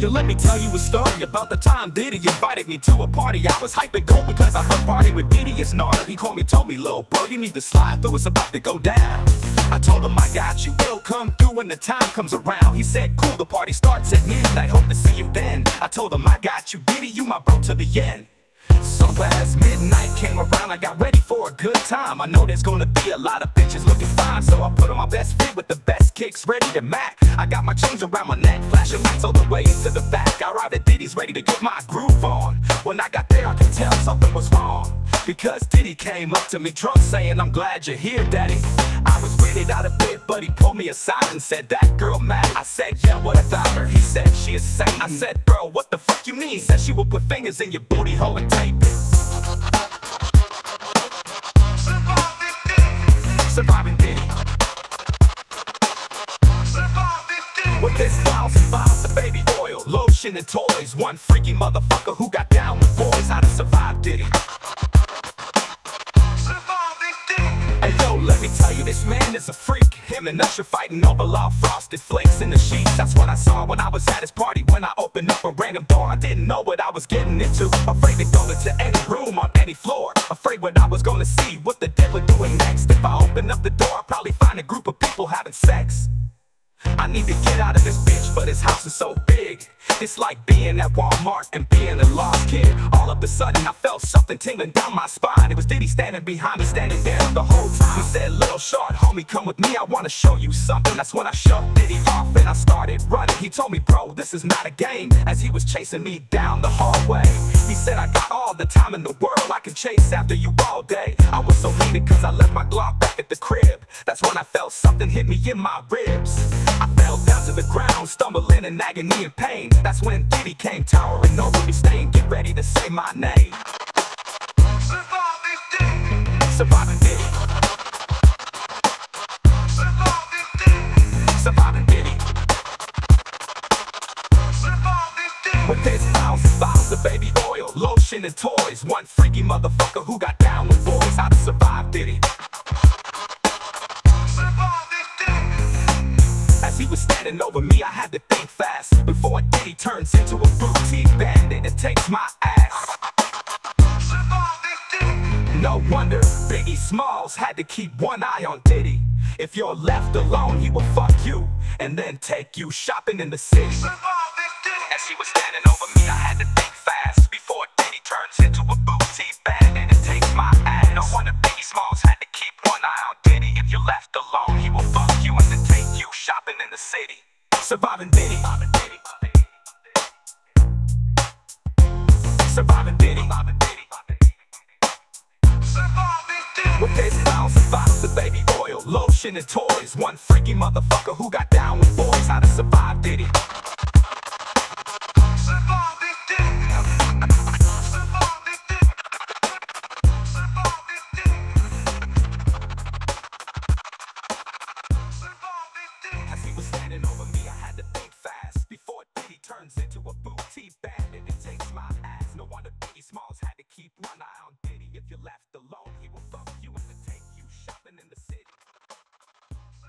Yo, let me tell you a story about the time Diddy invited me to a party. I was hyping go because I heard party with Diddy is gnarly. He called me, told me, little bro, you need to slide through. It's about to go down. I told him I got you. Will come through when the time comes around. He said, cool, the party starts at midnight. Hope to see you then. I told him I got you, Diddy, you my bro to the end. So as midnight came around, I got ready good time. I know there's gonna be a lot of bitches looking fine, so I put on my best fit with the best kicks, ready to mac. I got my chains around my neck, flashing lights all the way to the back. I ride the Diddy's ready to get my groove on. When I got there, I could tell something was wrong. Because Diddy came up to me drunk saying, I'm glad you're here, daddy. I was ready out of bed, but he pulled me aside and said, That girl mad. I said, Yeah, what about her? He said, She is sane. I said, Bro, what the fuck you mean? He said, She will put fingers in your booty hole and tape it. Surviving Diddy. With this files and files baby oil, lotion and toys. One freaky motherfucker who got down with boys. How to survive Diddy. Hey yo, let me tell you, this man is a freak. Him and Usher fighting over law, frosted flakes in the sheets. That's what I saw when I was at his party. When I opened up a random door, I didn't know what I was getting into. Afraid to go into any room on any floor. Afraid what I was gonna see, what the devil doing next. If I having sex. I need to get out of this bitch, but this house is so big. It's like being at Walmart and being a lost kid. All of a sudden, I felt something tingling down my spine. It was Diddy standing behind me, standing there the whole time. He said, Lil Shart, homie, come with me. I wanna show you something. That's when I shoved Diddy off and I started running. He told me, Bro, this is not a game. As he was chasing me down the hallway, he said, I got all the time in the world. I can chase after you all day. I was so heated cause I left my Glock back at the crib. That's when I felt something hit me in my ribs. The ground, stumbling in agony and pain. That's when Diddy came towering over me, staying, get ready to say my name. Surviving Diddy, surviving Diddy. surviving Diddy, surviving Diddy. With his files and files of baby oil, lotion and toys. One freaky motherfucker who got down with boys. How to survive Diddy. Was standing over me, I had to think fast Before Diddy turns into a boutique bandit and takes my ass. No wonder Biggie Smalls had to keep one eye on Diddy. If you're left alone, he will fuck you And then take you shopping in the city. As he was standing over me, I had to surviving Diddy. With his thousand survivors of baby oil, lotion and toys. One freaky motherfucker who got down with boys. How to survive Diddy. Standing over me, I had